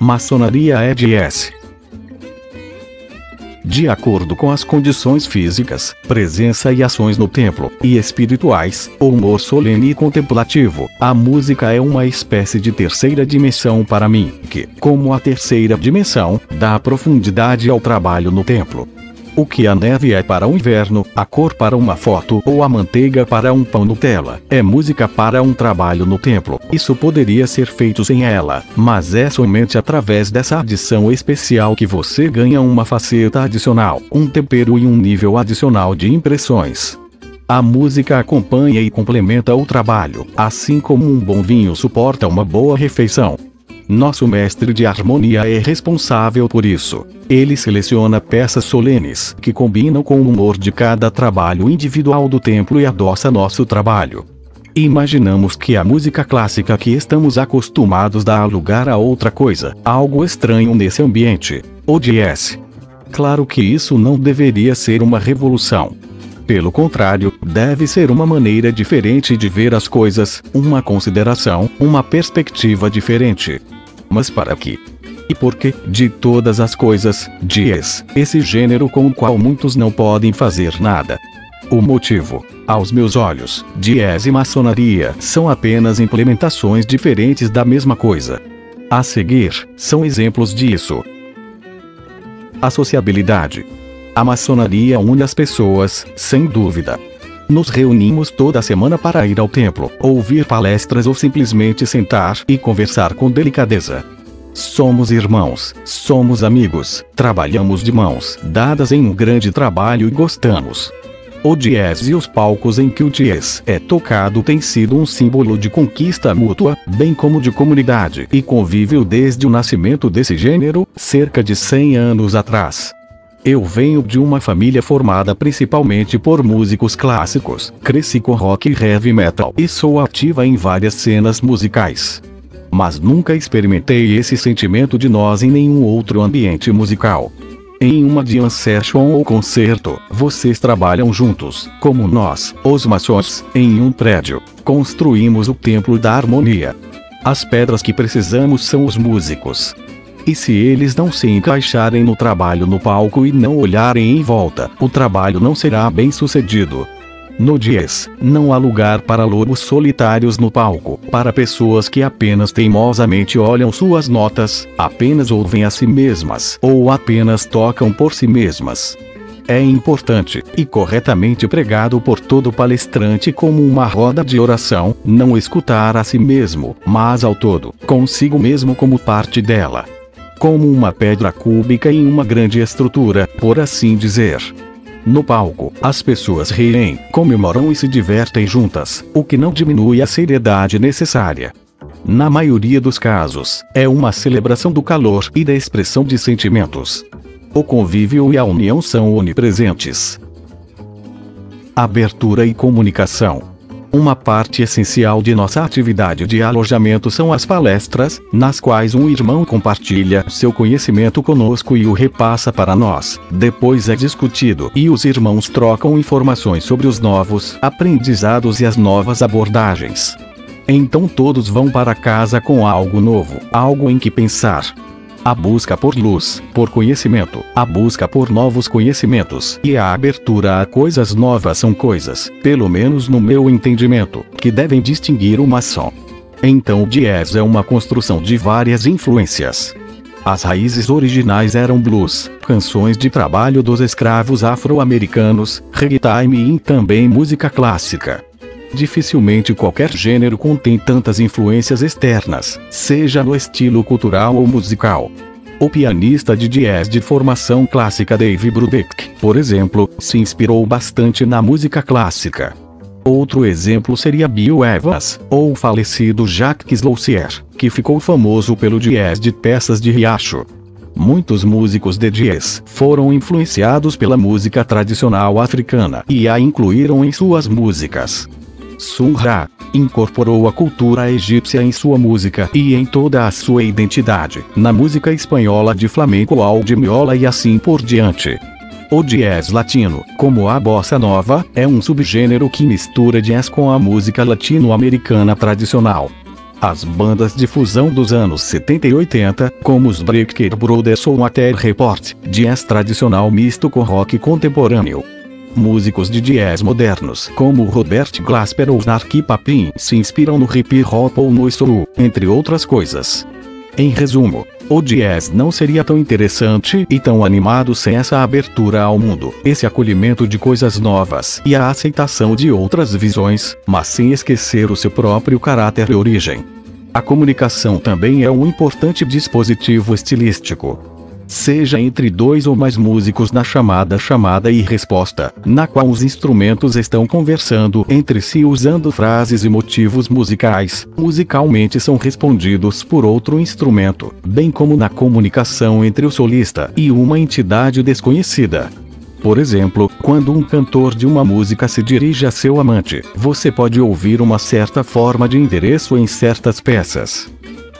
Maçonaria é jazz. De acordo com as condições físicas, presença e ações no templo, e espirituais, humor solene e contemplativo, a música é uma espécie de terceira dimensão para mim, que, como a terceira dimensão, dá profundidade ao trabalho no templo. O que a neve é para o inverno, a cor para uma foto ou a manteiga para um pão Nutella, é música para um trabalho no templo. Isso poderia ser feito sem ela, mas é somente através dessa adição especial que você ganha uma faceta adicional, um tempero e um nível adicional de impressões. A música acompanha e complementa o trabalho, assim como um bom vinho suporta uma boa refeição. Nosso mestre de harmonia é responsável por isso. Ele seleciona peças solenes que combinam com o humor de cada trabalho individual do templo e adoça nosso trabalho. Imaginamos que a música clássica que estamos acostumados dá lugar a outra coisa, algo estranho nesse ambiente. O jazz. Claro que isso não deveria ser uma revolução. Pelo contrário, deve ser uma maneira diferente de ver as coisas, uma consideração, uma perspectiva diferente. Mas para que? E porque, de todas as coisas, diz, esse gênero com o qual muitos não podem fazer nada. O motivo, aos meus olhos, jazz e maçonaria são apenas implementações diferentes da mesma coisa. A seguir, são exemplos disso. A sociabilidade. A maçonaria une as pessoas, sem dúvida. Nos reunimos toda semana para ir ao templo, ouvir palestras ou simplesmente sentar e conversar com delicadeza. Somos irmãos, somos amigos, trabalhamos de mãos dadas em um grande trabalho e gostamos. O jazz e os palcos em que o jazz é tocado têm sido um símbolo de conquista mútua, bem como de comunidade e convívio desde o nascimento desse gênero, cerca de 100 anos atrás. Eu venho de uma família formada principalmente por músicos clássicos, cresci com rock e heavy metal e sou ativa em várias cenas musicais. Mas nunca experimentei esse sentimento de nós em nenhum outro ambiente musical. Em uma jam session ou concerto, vocês trabalham juntos, como nós, os maçons, em um prédio. Construímos o templo da harmonia. As pedras que precisamos são os músicos. E se eles não se encaixarem no trabalho no palco e não olharem em volta, o trabalho não será bem sucedido. No jazz, não há lugar para lobos solitários no palco, para pessoas que apenas teimosamente olham suas notas, apenas ouvem a si mesmas, ou apenas tocam por si mesmas. É importante, e corretamente pregado por todo palestrante como uma roda de oração, não escutar a si mesmo, mas ao todo, consigo mesmo como parte dela como uma pedra cúbica em uma grande estrutura, por assim dizer. No palco, as pessoas riem, comemoram e se divertem juntas, o que não diminui a seriedade necessária. Na maioria dos casos, é uma celebração do calor e da expressão de sentimentos. O convívio e a união são onipresentes. Abertura e comunicação. Uma parte essencial de nossa atividade de alojamento são as palestras, nas quais um irmão compartilha seu conhecimento conosco e o repassa para nós. Depois é discutido e os irmãos trocam informações sobre os novos aprendizados e as novas abordagens. Então todos vão para casa com algo novo, algo em que pensar, a busca por luz, por conhecimento, a busca por novos conhecimentos e a abertura a coisas novas são coisas, pelo menos no meu entendimento, que devem distinguir o maçom. Então o jazz é uma construção de várias influências. As raízes originais eram blues, canções de trabalho dos escravos afro-americanos, ragtime e também música clássica. Dificilmente qualquer gênero contém tantas influências externas, seja no estilo cultural ou musical. O pianista de jazz de formação clássica Dave Brubeck, por exemplo, se inspirou bastante na música clássica. Outro exemplo seria Bill Evans, ou o falecido Jacques Loussier, que ficou famoso pelo jazz de peças de riacho. Muitos músicos de jazz foram influenciados pela música tradicional africana e a incluíram em suas músicas. Sun Ra incorporou a cultura egípcia em sua música e em toda a sua identidade, na música espanhola de flamenco ao de miola e assim por diante. O jazz latino, como a bossa nova, é um subgênero que mistura jazz com a música latino-americana tradicional. As bandas de fusão dos anos 70 e 80, como os Breaker Brothers ou até Report, jazz tradicional misto com rock contemporâneo. Músicos de jazz modernos, como Robert Glasper ou Narky Papin, se inspiram no hip hop ou no soul, entre outras coisas. Em resumo, o jazz não seria tão interessante e tão animado sem essa abertura ao mundo, esse acolhimento de coisas novas e a aceitação de outras visões, mas sem esquecer o seu próprio caráter e origem. A comunicação também é um importante dispositivo estilístico seja entre dois ou mais músicos na chamada chamada e resposta, na qual os instrumentos estão conversando entre si usando frases e motivos musicais, musicalmente são respondidos por outro instrumento, bem como na comunicação entre o solista e uma entidade desconhecida. Por exemplo, quando um cantor de uma música se dirige a seu amante, você pode ouvir uma certa forma de endereço em certas peças.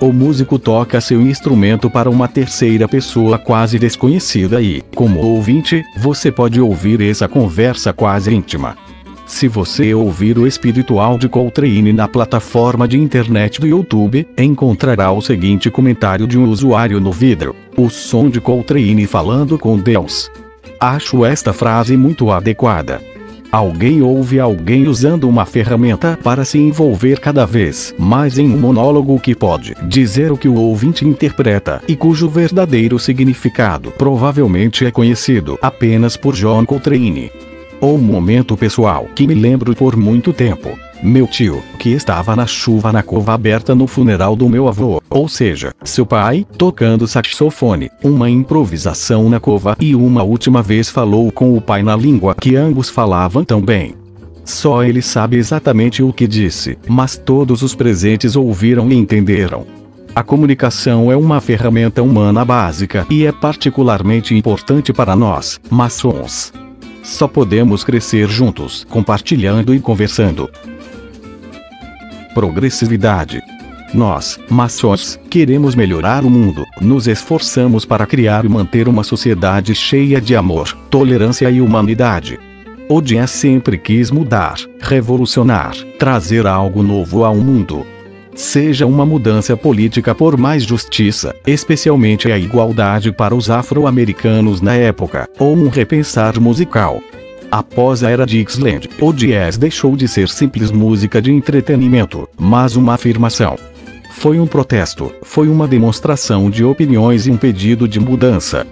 O músico toca seu instrumento para uma terceira pessoa quase desconhecida e, como ouvinte, você pode ouvir essa conversa quase íntima. Se você ouvir o espiritual de Coltrane na plataforma de internet do YouTube, encontrará o seguinte comentário de um usuário no vidro: O som de Coltrane falando com Deus. Acho esta frase muito adequada. Alguém ouve alguém usando uma ferramenta para se envolver cada vez mais em um monólogo que pode dizer o que o ouvinte interpreta e cujo verdadeiro significado provavelmente é conhecido apenas por John Coltrane. Ou momento pessoal que me lembro por muito tempo. Meu tio, que estava na chuva na cova aberta no funeral do meu avô, ou seja, seu pai, tocando saxofone, uma improvisação na cova e uma última vez falou com o pai na língua que ambos falavam tão bem. Só ele sabe exatamente o que disse, mas todos os presentes ouviram e entenderam. A comunicação é uma ferramenta humana básica e é particularmente importante para nós, maçons. Só podemos crescer juntos, compartilhando e conversando progressividade. Nós, maçons, queremos melhorar o mundo, nos esforçamos para criar e manter uma sociedade cheia de amor, tolerância e humanidade. O dia sempre quis mudar, revolucionar, trazer algo novo ao mundo. Seja uma mudança política por mais justiça, especialmente a igualdade para os afro-americanos na época, ou um repensar musical, Após a era Dixieland, o jazz deixou de ser simples música de entretenimento, mas uma afirmação. Foi um protesto, foi uma demonstração de opiniões e um pedido de mudança.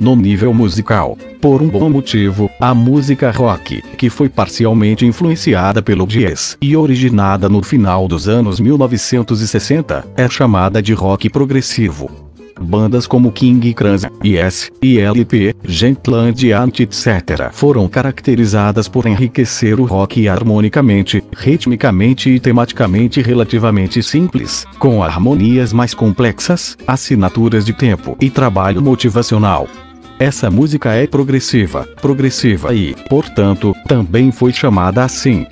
No nível musical, por um bom motivo, a música rock, que foi parcialmente influenciada pelo jazz e originada no final dos anos 1960, é chamada de rock progressivo. Bandas como King Crimson, Yes, ILP, Gentland Ant etc. foram caracterizadas por enriquecer o rock harmonicamente, ritmicamente e tematicamente relativamente simples, com harmonias mais complexas, assinaturas de tempo e trabalho motivacional. Essa música é progressiva, progressiva e, portanto, também foi chamada assim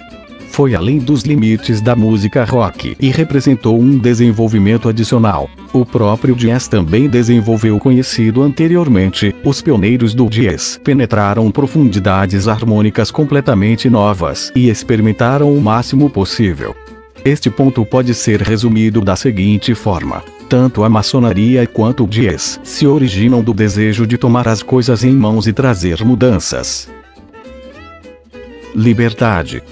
foi além dos limites da música rock e representou um desenvolvimento adicional. O próprio jazz também desenvolveu conhecido anteriormente, os pioneiros do jazz penetraram profundidades harmônicas completamente novas e experimentaram o máximo possível. Este ponto pode ser resumido da seguinte forma: tanto a maçonaria quanto o jazz se originam do desejo de tomar as coisas em mãos e trazer mudanças. Liberdade.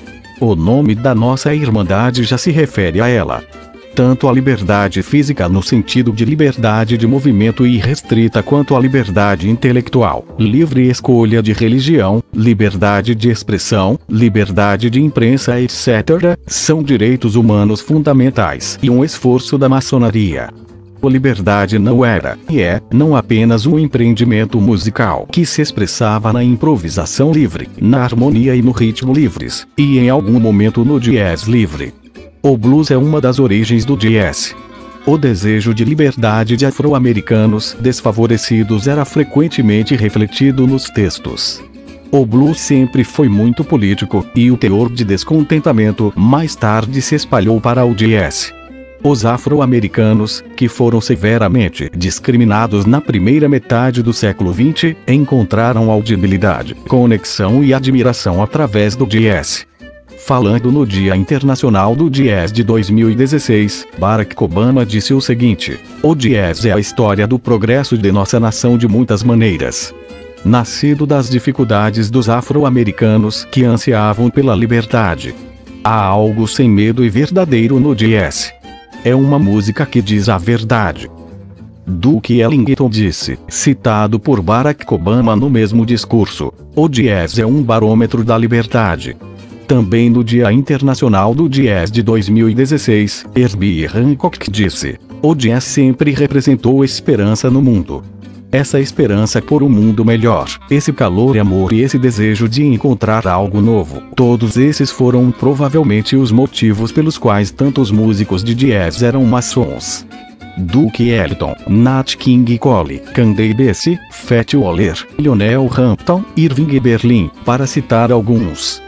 O nome da nossa Irmandade já se refere a ela. Tanto a liberdade física no sentido de liberdade de movimento irrestrita quanto a liberdade intelectual, livre escolha de religião, liberdade de expressão, liberdade de imprensa etc., são direitos humanos fundamentais e um esforço da maçonaria. A liberdade não era, e é, não apenas um empreendimento musical que se expressava na improvisação livre, na harmonia e no ritmo livres, e em algum momento no jazz livre. O blues é uma das origens do jazz. O desejo de liberdade de afro-americanos desfavorecidos era frequentemente refletido nos textos. O blues sempre foi muito político, e o teor de descontentamento mais tarde se espalhou para o jazz. Os afro-americanos, que foram severamente discriminados na primeira metade do século XX, encontraram audibilidade, conexão e admiração através do jazz. Falando no Dia Internacional do Jazz de 2016, Barack Obama disse o seguinte: O jazz é a história do progresso de nossa nação de muitas maneiras. Nascido das dificuldades dos afro-americanos que ansiavam pela liberdade. Há algo sem medo e verdadeiro no jazz. É uma música que diz a verdade. Duke Ellington disse, citado por Barack Obama no mesmo discurso: O jazz é um barômetro da liberdade. Também no Dia Internacional do Jazz de 2016, Herbie Hancock disse: O jazz sempre representou esperança no mundo. Essa esperança por um mundo melhor, esse calor e amor e esse desejo de encontrar algo novo, todos esses foram provavelmente os motivos pelos quais tantos músicos de jazz eram maçons. Duke Ellington, Nat King Cole, Candy Bessie, Fat Waller, Lionel Hampton, Irving Berlin, para citar alguns.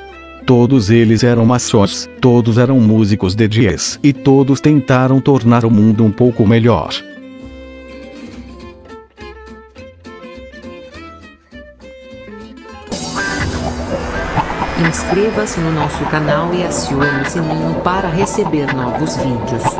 Todos eles eram maçons, todos eram músicos de jazz, e todos tentaram tornar o mundo um pouco melhor. Inscreva-se no nosso canal e acione o sininho para receber novos vídeos.